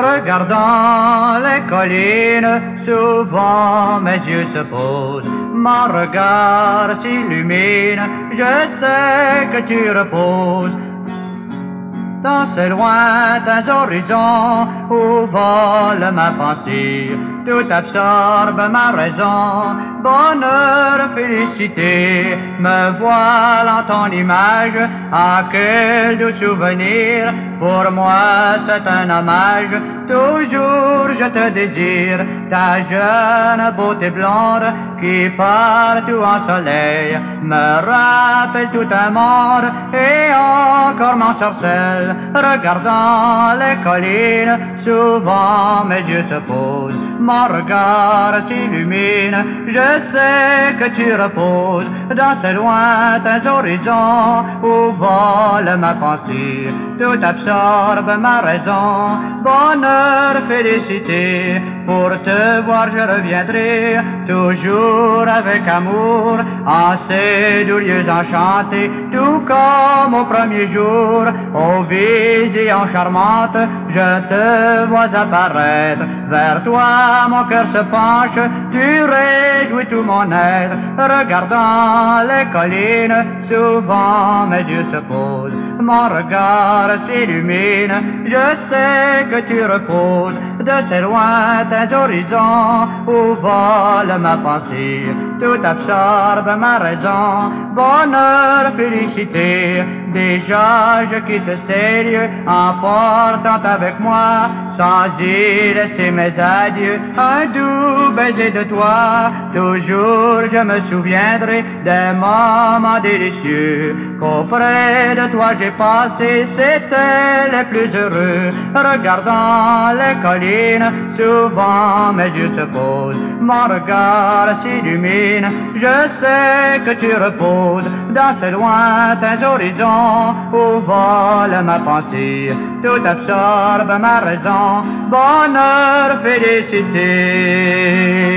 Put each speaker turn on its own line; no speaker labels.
Regardant les collines, souvent mes yeux se posent. Mon regard s'illumine, je sais que tu reposes. Dans ces lointains horizons où vole ma pensée, tout absorbe ma raison. Bonheur, félicité, me voilà en ton image, à quel doux souvenir pour moi c'est un hommage, toujours je te désire, ta jeune beauté blonde qui partout en soleil me rappelle tout un monde. Et encore m'ensorcelle. Regardant les collines, souvent mes yeux se posent, mon regard s'illumine, je sais que tu reposes dans ces lointains horizons où vole ma pensée, tout absorbe ma raison, bonheur, félicité, pour te voir je reviendrai, toujours avec amour, en ces doux lieux enchantés, tout comme au premier jour, ô vision charmante, je te vois apparaître, vers toi mon cœur se penche, tu réjouis tout mon être, regardant les collines, souvent mes yeux se posent, mon regard s'illumine, je sais que tu reposes. De ces lointains horizons où vole ma pensée, tout absorbe ma raison, bonheur, félicité, déjà je quitte ces lieux, emportant avec moi, sans y laisser mes adieux, un doux baiser de toi, toujours je me souviendrai des moments délicieux, qu'auprès de toi j'ai passé, c'était les plus heureux, regardant les collines, souvent mes yeux se posent, mon regard s'illumine, je sais que tu reposes dans ces lointains horizons où vole ma pensée, tout absorbe ma raison, bonheur, félicité.